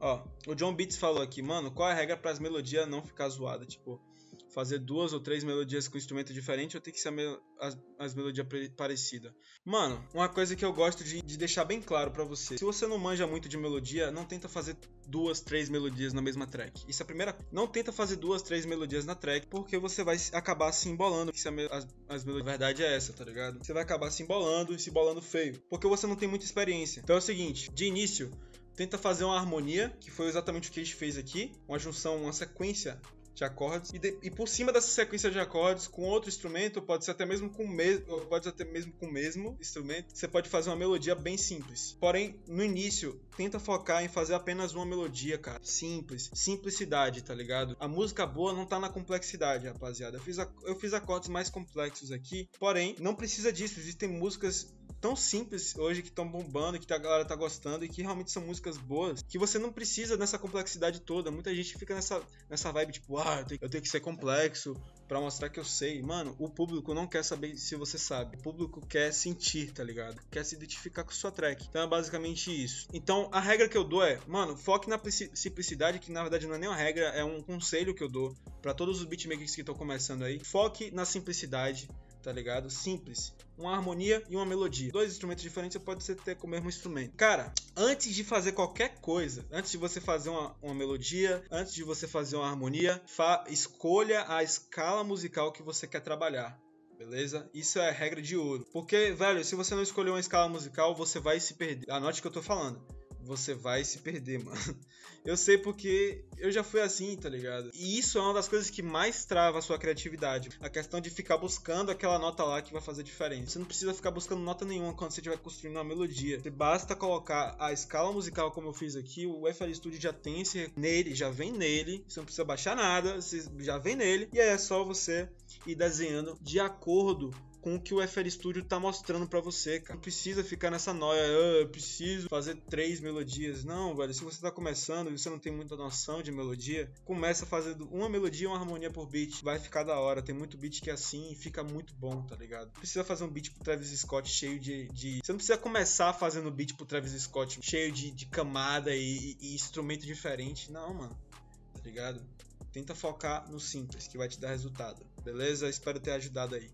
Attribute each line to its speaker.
Speaker 1: Ó, o John Beats falou aqui, mano, qual é a regra para as melodias não ficar zoada? Tipo, fazer duas ou três melodias com instrumento diferente ou tem que ser as, as melodias parecidas? Mano, uma coisa que eu gosto de, de deixar bem claro para você: se você não manja muito de melodia, não tenta fazer duas, três melodias na mesma track. Isso é a primeira. Não tenta fazer duas, três melodias na track, porque você vai acabar se embolando. Se as, as melodias. A verdade é essa, tá ligado? Você vai acabar se embolando e se embolando feio. Porque você não tem muita experiência. Então é o seguinte: de início, tenta fazer uma harmonia, que foi exatamente o que a gente fez aqui, uma junção, uma sequência de acordes e, de, e, por cima dessa sequência de acordes com outro instrumento pode ser até mesmo com o mesmo pode até mesmo com o mesmo instrumento você pode fazer uma melodia bem simples. Porém no início tenta focar em fazer apenas uma melodia cara. Simples. Simplicidade tá ligado? A música boa não tá na complexidade rapaziada. Eu fiz a, eu fiz acordes mais complexos aqui porém não precisa disso. Existem músicas tão simples hoje que estão bombando, que a galera tá gostando e que realmente são músicas boas, que você não precisa dessa complexidade toda. Muita gente fica nessa, nessa vibe tipo, ah, eu tenho, que ser complexo para mostrar que eu sei. Mano, o público não quer saber se você sabe. O público quer sentir, tá ligado? Quer se identificar com sua track. Então é basicamente isso. Então a regra que eu dou é, mano, foque na simplicidade, que na verdade não é nem uma regra, é um conselho que eu dou para todos os beatmakers que estão começando aí. Foque na simplicidade tá ligado? Simples. Uma harmonia e uma melodia. Dois instrumentos diferentes pode ter com o mesmo instrumento. Cara, antes de fazer qualquer coisa, antes de você fazer uma, uma melodia, antes de você fazer uma harmonia, escolha a escala musical que você quer trabalhar. Beleza? Isso é regra de ouro. Porque, velho, se você não escolher uma escala musical, você vai se perder. Anote o que eu tô falando você vai se perder, mano. Eu sei porque eu já fui assim, tá ligado? E isso é uma das coisas que mais trava a sua criatividade. A questão de ficar buscando aquela nota lá que vai fazer diferença. Você não precisa ficar buscando nota nenhuma quando você estiver construindo uma melodia. Você basta colocar a escala musical como eu fiz aqui, o FL Studio já tem esse nele, já vem nele. Você não precisa baixar nada, você já vem nele. E aí é só você ir desenhando de acordo com o que o FL Studio tá mostrando para você, cara. Não precisa ficar nessa noia, ah, eu preciso fazer três melodias. Não, velho, se você tá começando e você não tem muita noção de melodia, começa fazendo uma melodia e uma harmonia por beat. Vai ficar da hora. Tem muito beat que é assim e fica muito bom, tá ligado? Precisa fazer um beat pro Travis Scott cheio de. de... Você não precisa começar fazendo beat pro Travis Scott cheio de, de camada e, e, instrumento diferente. Não, mano. Tá ligado? Tenta focar no simples, que vai te dar resultado. Beleza? Espero ter ajudado aí.